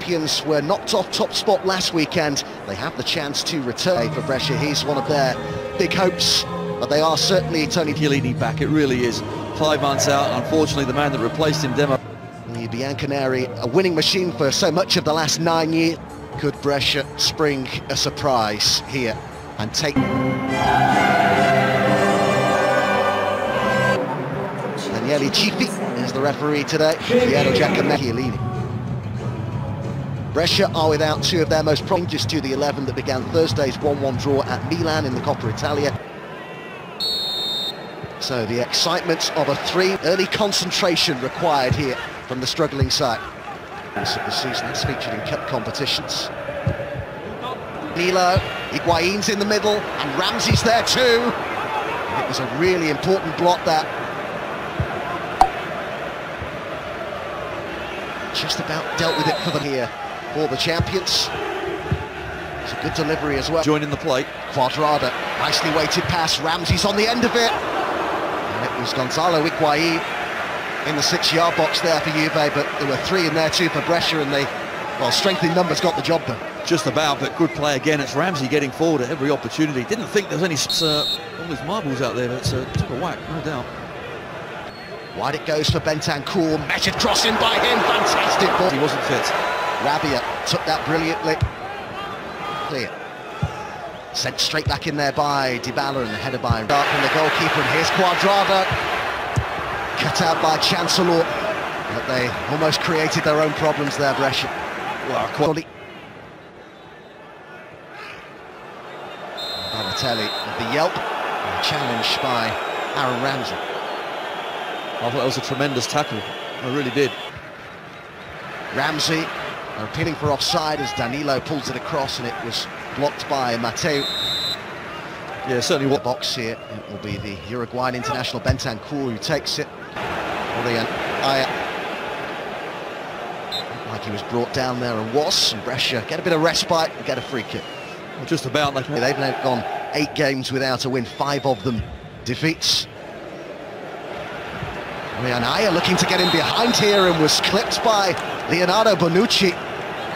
Champions were knocked off top spot last weekend. They have the chance to return for Brescia. He's one of their big hopes, but they are certainly Tony Chiellini back. It really is. Five months out. Unfortunately, the man that replaced him, Demo. The Bianconeri, a winning machine for so much of the last nine years. Could Brescia spring a surprise here and take... Daniele Chiffi is the referee today. Piero Giacometti. Brescia are without two of their most just to the 11 that began Thursday's 1-1 draw at Milan in the Coppa Italia. So the excitement of a three, early concentration required here from the struggling side. This of the season has featured in cup competitions. Nilo, Higuain's in the middle, and Ramsey's there too. It was a really important block that. Just about dealt with it for them here for the champions. It's a good delivery as well. Joining the plate. Cuadrado, nicely weighted pass, Ramsey's on the end of it. And it was Gonzalo Higuain in the six-yard box there for Juve, but there were three in there too for Brescia, and they, well, strength in numbers got the job done. Just about, but good play again. It's Ramsey getting forward at every opportunity. Didn't think there was any uh, all these marbles out there, but uh, took a whack, no doubt. Wide it goes for Bentancur, measured crossing by him, fantastic ball. He wasn't fit. Rabiot took that brilliantly. Clear. Sent straight back in there by Dybala and the header by Dark from the goalkeeper. And here's Cuadrado. Cut out by Chancellor. But they almost created their own problems there, Brescia. Well, quality. Balotelli with the yelp. Challenged by Aaron Ramsey. I thought that was a tremendous tackle. I really did. Ramsey appealing for offside as Danilo pulls it across and it was blocked by Mateju. Yeah, certainly what box here. It will be the Uruguayan international Bentancur who takes it. Florian Ayé. Like he was brought down there and was. And Brescia get a bit of respite and get a free kick. Well, just about. Like They've now gone eight games without a win, five of them defeats. Rianaya looking to get in behind here and was clipped by Leonardo Bonucci,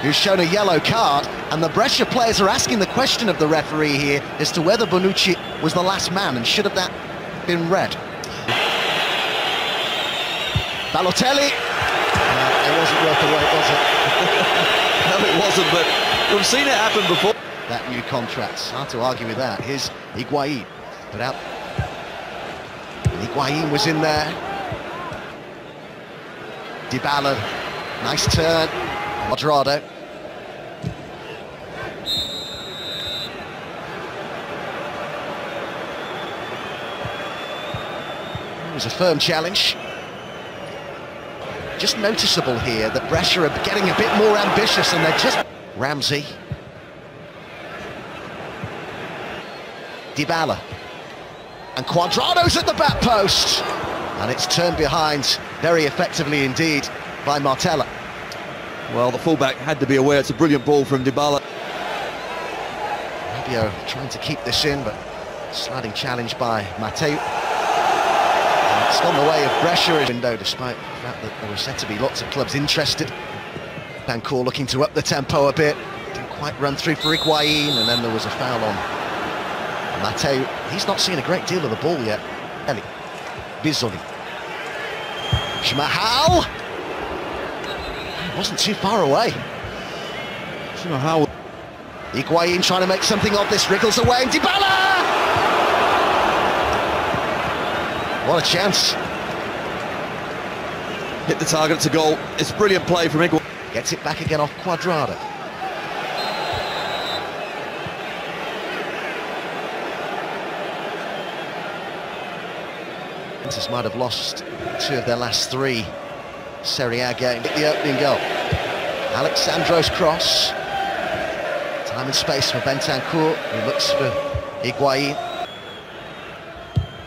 who's shown a yellow card. And the Brescia players are asking the question of the referee here as to whether Bonucci was the last man and should have that been red. Balotelli. Uh, it wasn't worth the wait, was it? no, it wasn't, but we've seen it happen before. That new contract, hard to argue with that. Here's Higuain, but out. Higuain was in there. Dybala, nice turn. Cuadrado. It was a firm challenge. Just noticeable here that Brescia are getting a bit more ambitious and they're just... Ramsey. Dybala. And Cuadrado's at the back post. And it's turned behind very effectively indeed by Martella. Well, the fullback had to be aware it's a brilliant ball from Dybala. Rabiot trying to keep this in, but sliding challenge by Mateju. It's gone the way of Brescia window, despite the fact that there were said to be lots of clubs interested. Bancor looking to up the tempo a bit. Didn't quite run through for Higuain, and then there was a foul on Mateju. He's not seen a great deal of the ball yet. Ellie. Bisoli. Schmahal! Wasn't too far away. Schmahal. Higuain trying to make something of this, wriggles away, and Dybala! What a chance. Hit the target, it's a goal. It's brilliant play from Higuain. Gets it back again off Cuadrado. Juventus might have lost two of their last three Serie A games. The opening goal. Alex Sandro's cross. Time and space for Bentancur, who looks for Higuain.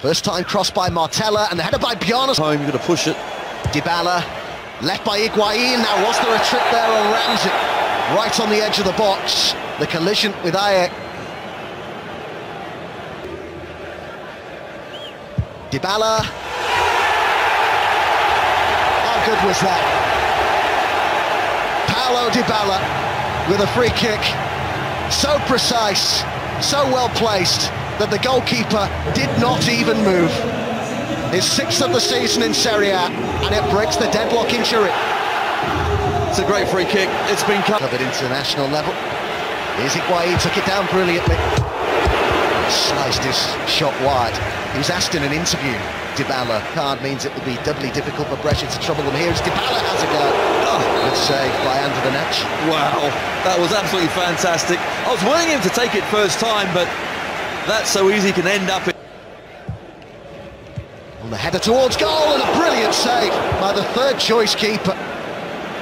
First time cross by Martella, and the header by Bjarnason. Home, you're going to push it. Dybala, left by Higuain. Now, was there a trip there on Ramsey? Right on the edge of the box. The collision with Aye. Dybala. How good was that? Paulo Dybala with a free kick. So precise, so well placed that the goalkeeper did not even move. His sixth of the season in Serie A, and it breaks the deadlock in Turin. It's a great free kick. It's been cut. Covered international level. Here's Higuain, took it down brilliantly. Sliced his shot wide. He was asked in an interview, Dybala, card means it will be doubly difficult for Brescia to trouble them. Here's Dybala has a go. Oh, good save by Andrenacci. Wow, that was absolutely fantastic. I was wanting him to take it first time, but that's so easy can end up in... On the header towards goal and a brilliant save by the third choice keeper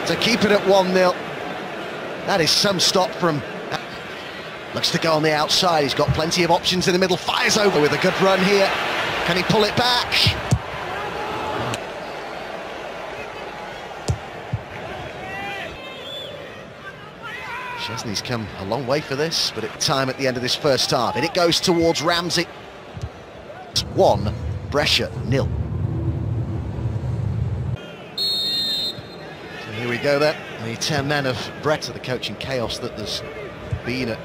to keep it at 1-0. That is some stop from Looks to go on the outside, he's got plenty of options in the middle, fires over with a good run here. Can he pull it back? Szczesny's come a long way for this, but at time at the end of this first half, and it goes towards Ramsey. It's one, Brescia nil. So here we go then, the 10 men of Brett, the coaching chaos that there's been at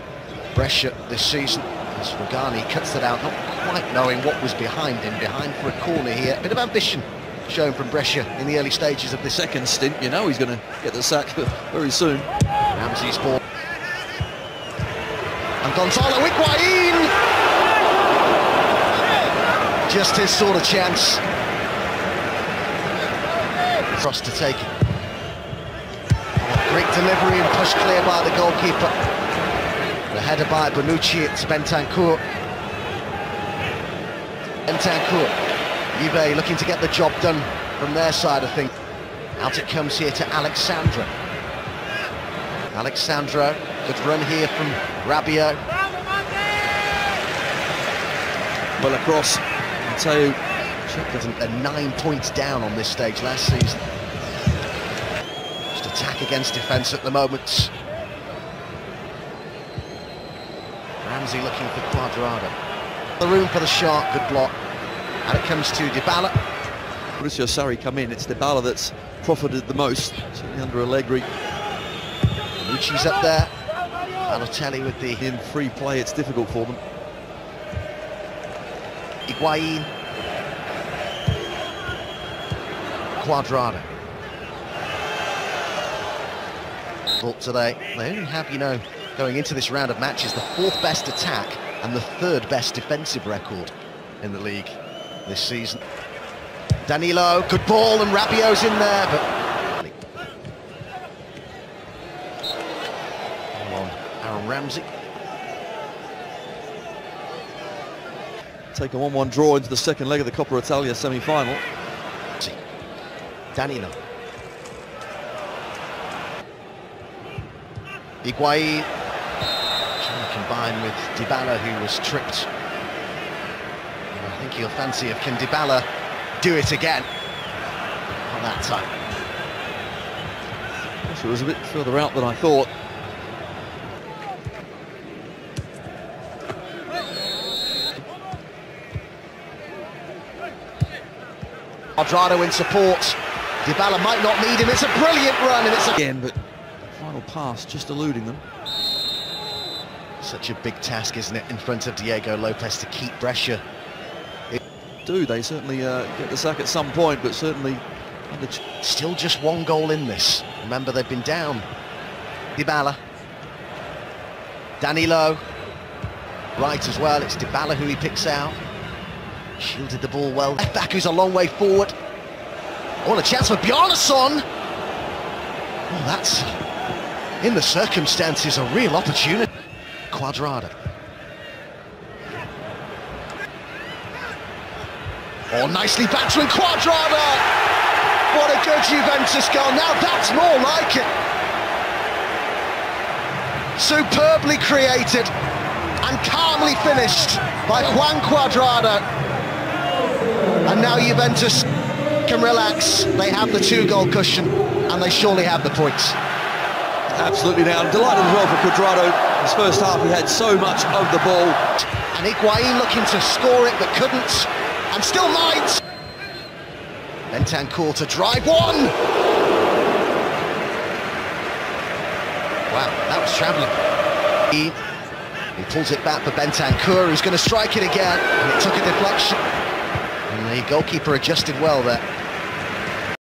Brescia this season as Rugani cuts it out, not quite knowing what was behind him, behind for a corner here. A bit of ambition shown from Brescia in the early stages of this second stint. You know he's going to get the sack very soon. Ramsey's ball. And Gonzalo Higuain! Just his sort of chance. Cross to take it. Great delivery and push clear by the goalkeeper. Header by Bonucci, it's Bentancur. Bentancur. Juve looking to get the job done from their side of things. Out it comes here to Alex Sandro. Alex Sandro, good run here from Rabiot. Well across, Mateju a nine points down on this stage last season. Just attack against defence at the moment. Ramsey looking for Cuadrado. The room for the shot, good block. And it comes to Dybala. Maurizio Sarri come in, it's Dybala that's profited the most, certainly under Allegri. Lucci's up there. Balotelli with the... In free play, it's difficult for them. Higuain. Cuadrado. Thought today, they only have, you know, going into this round of matches, the fourth best attack and the third best defensive record in the league this season. Danilo, good ball, and Rabiot's in there, but... on Aaron Ramsey. Take a 1-1 draw into the second leg of the Coppa Italia semi-final. Danilo. Higuain combine with Dybala, who was tripped. And I think he'll fancy if can Dybala do it again on that time. It was a bit further out than I thought. Cuadrado in support. Dybala might not need him. It's a brilliant run, and it's a... again, but final pass just eluding them. Such a big task, isn't it, in front of Diego Lopez to keep Brescia. It do they certainly uh, get the sack at some point, but certainly still just one goal in this. Remember, they've been down. Dybala, Danilo, right as well. It's Dybala who he picks out. Shielded the ball well. Left back who's a long way forward. Oh, a chance for Bjarnason. Oh, that's in the circumstances a real opportunity. Cuadrado. Oh, nicely battering Cuadrado! What a good Juventus goal. Now that's more like it. Superbly created and calmly finished by Juan Cuadrado. And now Juventus can relax. They have the two-goal cushion and they surely have the points. Absolutely now. I'm delighted as well for Cuadrado first half, he had so much of the ball. And Higuain looking to score it, but couldn't, and still might. Bentancur to drive one. Wow, that was travelling. He, he pulls it back for Bentancur, who's going to strike it again. And it took a deflection. And the goalkeeper adjusted well there.